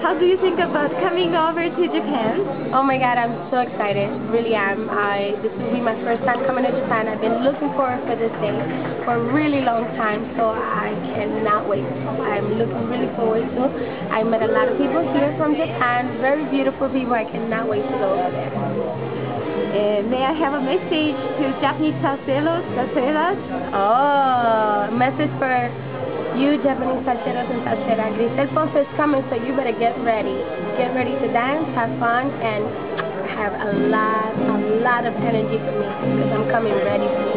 How do you think about coming over to Japan? Oh my god, I'm so excited. Really am. I this will be my first time coming to Japan. I've been looking forward for this day for a really long time, so I cannot wait. I'm looking really forward to. I met a lot of people here from Japan, very beautiful people. I cannot wait to go over there. Uh, may I have a message to Japanese salseros, salseras? Oh, message for you Japanese salseros and salseras. Griselle Ponce is coming, so you better get ready. Get ready to dance, have fun, and have a lot, a lot of energy for me because I'm coming ready for you.